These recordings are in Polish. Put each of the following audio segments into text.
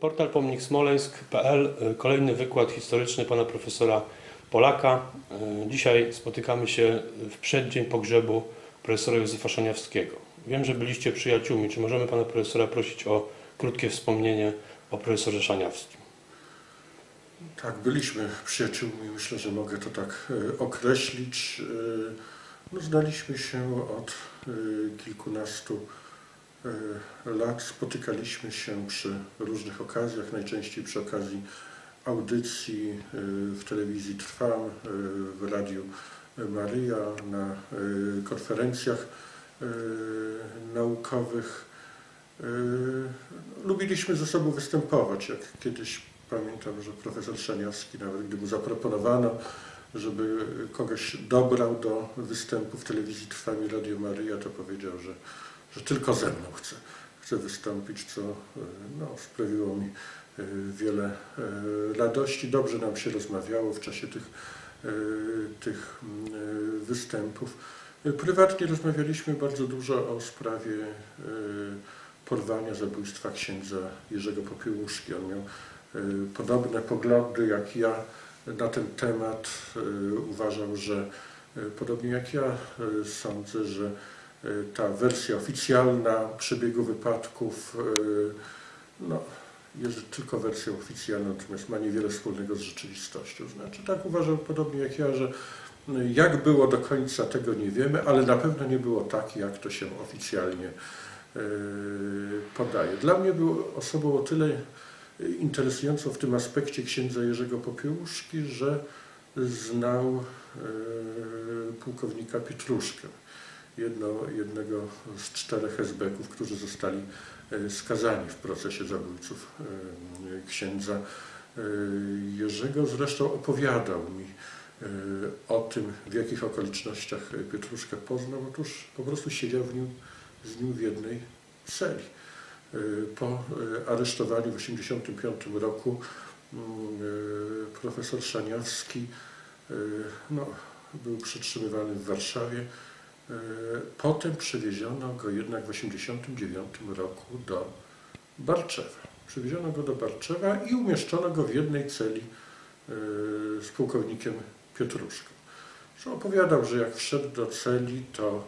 Portal Pomnik Smoleńsk.pl, kolejny wykład historyczny pana profesora Polaka. Dzisiaj spotykamy się w przeddzień pogrzebu profesora Józefa Szaniawskiego. Wiem, że byliście przyjaciółmi. Czy możemy pana profesora prosić o krótkie wspomnienie o profesorze Szaniawskim? Tak, byliśmy przyjaciółmi. Myślę, że mogę to tak e, określić. No, znaliśmy się od kilkunastu e, lat. Spotykaliśmy się przy różnych okazjach, najczęściej przy okazji audycji e, w telewizji Trwam, e, w Radiu Maryja, na e, konferencjach e, naukowych. E, Lubiliśmy ze sobą występować, jak kiedyś pamiętam, że profesor Szaniawski, nawet gdy mu zaproponowano, żeby kogoś dobrał do występu w telewizji Trwam i Radio Maryja, to powiedział, że, że tylko ze mną chce, chce wystąpić, co e, no, sprawiło mi e, wiele e, radości. Dobrze nam się rozmawiało w czasie tych, tych mm, występów. Prywatnie rozmawialiśmy bardzo dużo o sprawie porwania, zabójstwa księdza Jerzego Popiełuszki. On miał podobne poglądy jak ja na ten temat. Uważam, że podobnie jak ja sądzę, że ta wersja oficjalna przebiegu wypadków e, no, jest tylko wersją oficjalną, natomiast ma niewiele wspólnego z rzeczywistością. Znaczy tak uważam podobnie jak ja, że no, jak było do końca tego nie wiemy, ale na pewno nie było tak, jak to się oficjalnie e, podaje. Dla mnie był osobą o tyle interesującą w tym aspekcie księdza Jerzego Popiełuszki, że znał pułkownika Pietruszkę, jedno, jednego z czterech esbeków, którzy zostali e, skazani w procesie zabójców e, księdza e, Jerzego. Zresztą opowiadał mi o tym, w jakich okolicznościach Pietruszkę poznał. Otóż po prostu siedział w nim, z nim w jednej celi. Po aresztowaniu w 1985 roku mm, profesor Szaniawski no, był przetrzymywany w Warszawie. E, Potem przewieziono go jednak w 1989 roku do Barczewa. Przewieziono go do Barczewa i umieszczono go w jednej celi e, z pułkownikiem Pietruszką. Opowiadał, że jak wszedł do celi, to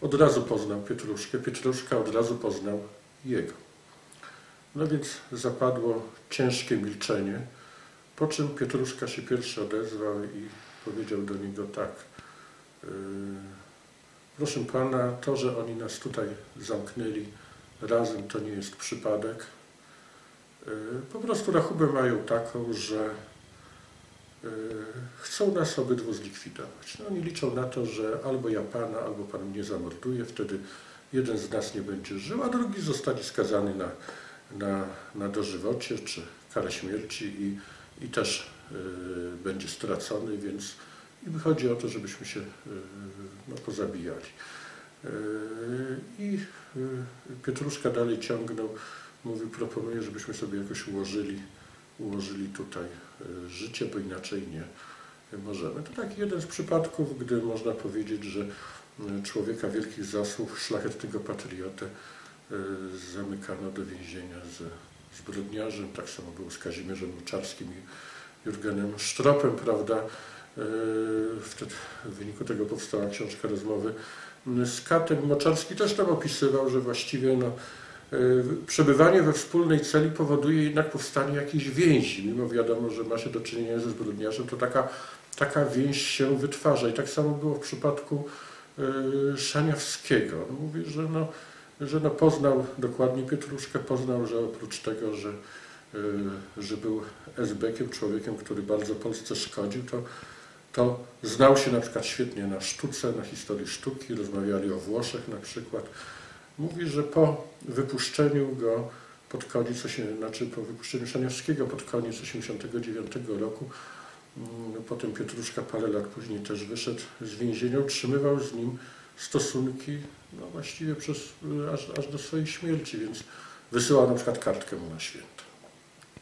od razu poznał Pietruszkę, Pietruszka od razu poznał jego. No więc zapadło ciężkie milczenie, po czym Pietruszka się pierwszy odezwał i powiedział do niego tak. Yy, proszę pana, to, że oni nas tutaj zamknęli razem, to nie jest przypadek. Yy, po prostu rachubę mają taką, że yy, chcą nas obydwu zlikwidować. No, oni liczą na to, że albo ja pana, albo pan mnie zamorduje, wtedy jeden z nas nie będzie żył, a drugi zostanie skazany na, na, na dożywocie czy karę śmierci i, i też y, będzie stracony, więc i chodzi o to, żebyśmy się y, no, pozabijali. Y, I y, Pietruszka dalej ciągnął, mówi, proponuję, żebyśmy sobie jakoś ułożyli, ułożyli tutaj życie, bo inaczej nie możemy. To taki jeden z przypadków, gdy można powiedzieć, że człowieka wielkich zasług, szlachetnego patriotę zamykano do więzienia ze zbrodniarzem. Tak samo było z Kazimierzem Moczarskim i Jurgenem Sztropem, prawda? Y, Wtedy w wyniku tego powstała książka rozmowy z Katem. Moczarski też tam opisywał, że właściwie no, y, przebywanie we wspólnej celi powoduje jednak powstanie jakiejś więzi. Mimo wiadomo, że ma się do czynienia ze zbrodniarzem, to taka, taka więź się wytwarza. I tak samo było w przypadku y, Szaniawskiego. On mówi, że, no, że no poznał dokładnie Pietruszkę, poznał, że oprócz tego, że, że był esbekiem, człowiekiem, który bardzo Polsce szkodził, to to znał się na przykład świetnie na sztuce, na historii sztuki, rozmawiali o Włoszech na przykład. Mówi, że po wypuszczeniu go pod koniec, znaczy po wypuszczeniu Szaniawskiego pod koniec 1989 roku, mm, potem Pietruszka parę lat później też wyszedł z więzienia, utrzymywał z nim stosunki no właściwie przez, aż, aż do swojej śmierci, więc wysyłał na przykład kartkę mu na święto.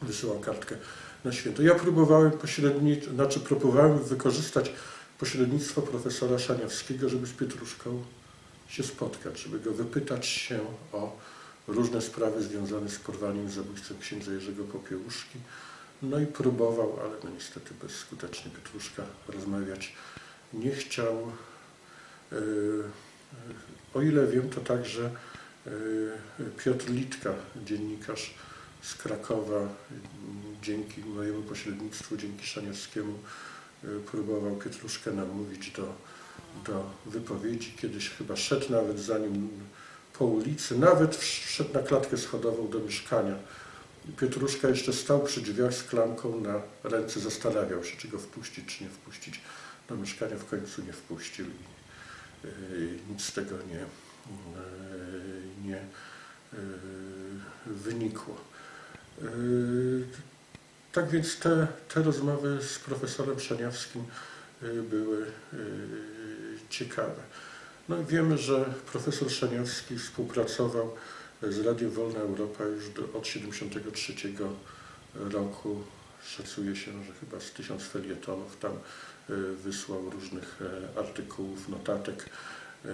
Wysyłał kartkę na święto. Ja próbowałem pośrednic, znaczy próbowałem wykorzystać pośrednictwo profesora Szaniawskiego, żeby z Pietruszką się spotkać, żeby go wypytać się o różne sprawy związane z porwaniem zabójstwem księdza Jerzego Popiełuszki. No i próbował, ale no niestety bezskutecznie Pietruszka rozmawiać nie chciał. E, O ile wiem, to także e, Piotr Litka, dziennikarz z Krakowa, dzięki mojemu pośrednictwu, dzięki Szaniewskiemu, e, próbował Pietruszkę namówić do, do wypowiedzi. Kiedyś chyba szedł nawet za nim po ulicy, nawet wszedł na klatkę schodową do mieszkania. I Pietruszka jeszcze stał przy drzwiach z klamką na ręce, zastanawiał się, czy go wpuścić, czy nie wpuścić do mieszkania. W końcu nie wpuścił i yy, nic z tego nie, yy, nie wynikło. Tak więc te, te rozmowy z profesorem Szaniawskim yy, były yy, ciekawe. No i wiemy, że profesor Szaniawski współpracował z Radiem Wolna Europa już do, od 73 roku. Szacuje się, że chyba z tysiąc felietonów tam y, wysłał różnych e, artykułów, notatek. y,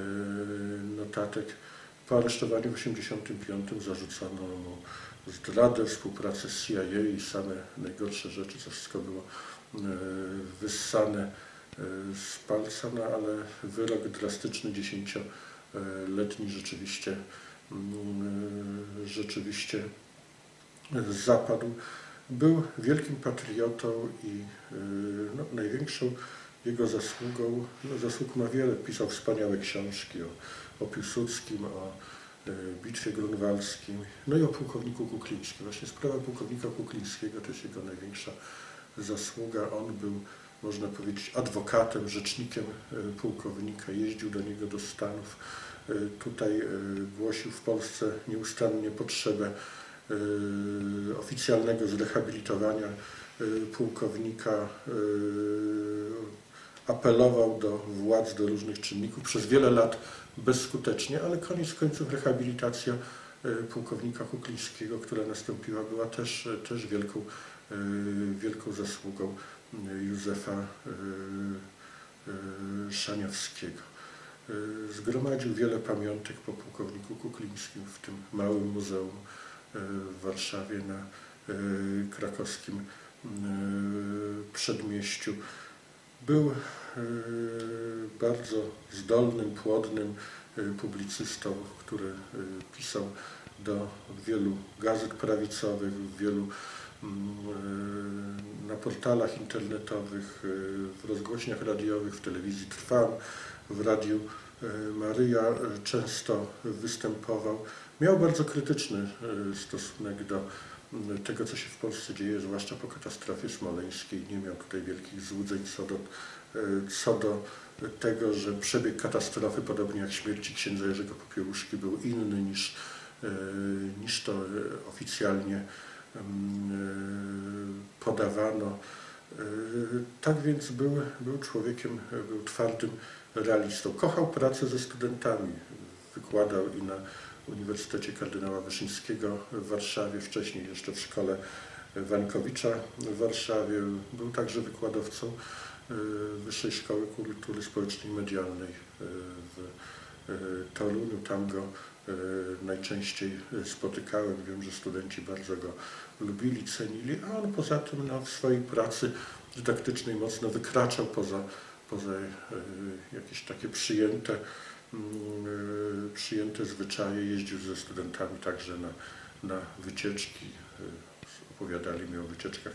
notatek. Po aresztowaniu w 1985 zarzucono mu zdradę, współpracę z CIA i same najgorsze rzeczy, co wszystko było y, wyssane y, z palca, no ale wyrok drastyczny, dziesięcioletni rzeczywiście mm, rzeczywiście zapadł. Był wielkim patriotą i no, największą jego zasługą, no, zasług ma wiele, pisał wspaniałe książki o, o Piłsudskim, o bitwie grunwaldzkim, no i o pułkowniku Kuklińskim. Właśnie sprawa pułkownika Kuklińskiego to jest jego największa zasługa. On był, można powiedzieć, adwokatem, rzecznikiem y, pułkownika, jeździł do niego do Stanów. Y, Tutaj głosił w Polsce nieustannie potrzebę oficjalnego zrehabilitowania pułkownika. Apelował do władz, do różnych czynników przez wiele lat bezskutecznie, ale koniec końców rehabilitacja y, pułkownika Kuklińskiego, która nastąpiła, była też, też wielką, y, wielką zasługą Józefa Szaniawskiego. Zgromadził wiele pamiątek po pułkowniku Kuklińskim w tym małym muzeum w Warszawie na krakowskim przedmieściu. Był y, bardzo zdolnym, płodnym y, publicystą, który y, pisał do wielu gazet prawicowych, wielu mm, na portalach internetowych, w rozgłośniach radiowych, w telewizji Trwam, w radiu Maryja często występował. Miał bardzo krytyczny stosunek do tego, co się w Polsce dzieje, zwłaszcza po katastrofie smoleńskiej. Nie miał tutaj wielkich złudzeń co do, y, co do tego, że przebieg katastrofy, podobnie jak śmierci księdza Jerzego Popiełuszki, był inny niż, y, niż to y, oficjalnie mm, podawano. Tak więc był, był człowiekiem, był twardym realistą. Kochał pracę ze studentami. Wykładał i na Uniwersytecie Kardynała Wyszyńskiego w Warszawie, wcześniej jeszcze w szkole Wańkowicza w Warszawie. Był także wykładowcą y, Wyższej Szkoły Kultury Społecznej i Medialnej y, w y, Toruniu. Tam go najczęściej spotykałem. Wiem, że studenci bardzo go lubili, cenili, a on poza tym no, w swojej pracy dydaktycznej mocno wykraczał poza, poza jakieś takie przyjęte, przyjęte zwyczaje. Jeździł ze studentami także na, na wycieczki. y, Opowiadali mi o wycieczkach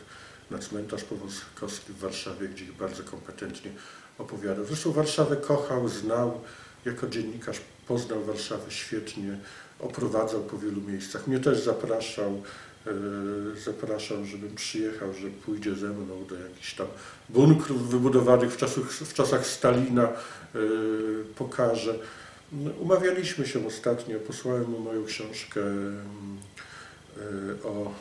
na cmentarz powązkowski w Warszawie, gdzie ich bardzo kompetentnie opowiadał. Zresztą Warszawę kochał, znał. Jako dziennikarz poznał Warszawę świetnie, oprowadzał po wielu miejscach. Mnie też zapraszał, e, zapraszał, żebym przyjechał, że pójdzie ze mną do jakichś tam bunkrów wybudowanych w, czasach, w czasach Stalina, e, pokaże. No, Umawialiśmy się ostatnio, posłałem mu moją książkę e, o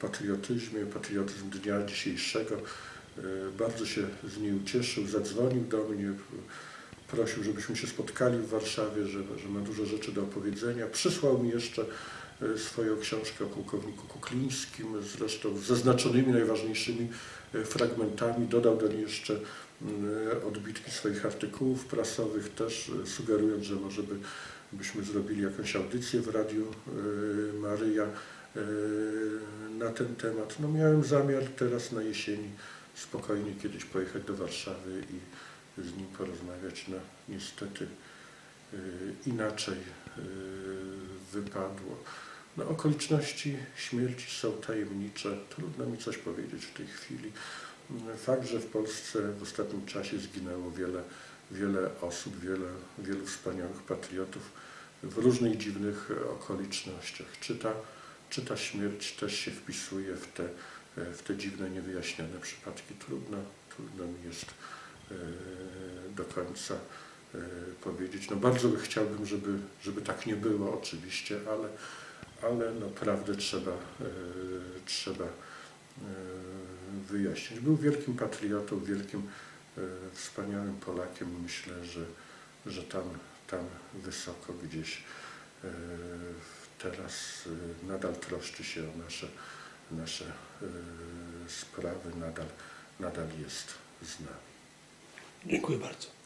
patriotyzmie, patriotyzm dnia dzisiejszego. Bardzo się z niej ucieszył, zadzwonił do mnie, prosił, żebyśmy się spotkali w Warszawie, że, że ma dużo rzeczy do opowiedzenia. Przysłał mi jeszcze swoją książkę o pułkowniku Kuklińskim, zresztą zaznaczonymi najważniejszymi e, fragmentami. Dodał do niej jeszcze y, odbitki swoich artykułów prasowych, też y, sugerując, że może by, byśmy zrobili jakąś audycję w Radiu Maryja na ten temat. No miałem zamiar teraz na jesieni spokojnie kiedyś pojechać do Warszawy i z nim porozmawiać. No niestety inaczej wypadło. No, okoliczności śmierci są tajemnicze. Trudno mi coś powiedzieć w tej chwili. Fakt, że w Polsce w ostatnim czasie zginęło wiele, wiele osób, wiele, wielu wspaniałych patriotów w różnych dziwnych okolicznościach. Czy ta, czy ta śmierć też się wpisuje w te, w te dziwne, niewyjaśnione przypadki? Trudno, trudno mi jest e, do końca powiedzieć. No bardzo by chciałbym, żeby, żeby tak nie było oczywiście, ale, ale no prawdę trzeba, e, trzeba e, wyjaśnić. Był wielkim patriotą, wielkim, e, wspaniałym Polakiem. Myślę, że, że tam, tam wysoko gdzieś e, teraz e, nadal troszczy się o nasze, nasze e, sprawy, nadal, nadal jest z nami. Dziękuję bardzo.